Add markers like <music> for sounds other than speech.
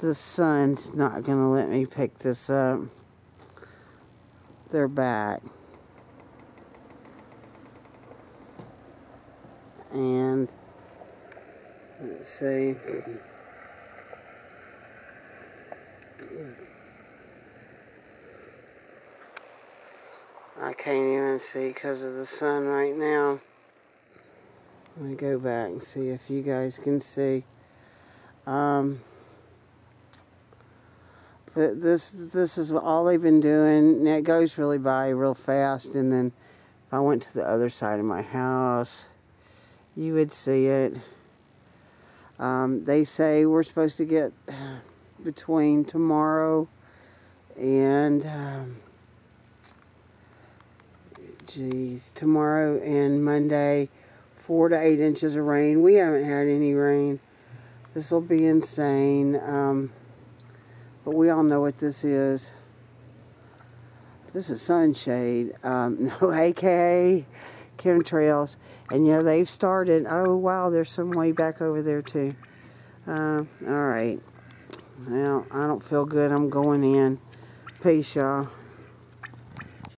the sun's not going to let me pick this up. They're back. And let's see. I can't even see because of the sun right now. Let me go back and see if you guys can see. Um, this this is all they've been doing. And it goes really by real fast. And then if I went to the other side of my house, you would see it. Um, they say we're supposed to get <sighs> between tomorrow and um, geez, tomorrow and Monday, four to eight inches of rain. We haven't had any rain. This will be insane. Um, but we all know what this is. This is sunshade. Um, <laughs> no AK chemtrails. And yeah, they've started. Oh, wow, there's some way back over there, too. Uh, all right. Well, I don't feel good. I'm going in. Peace, y'all.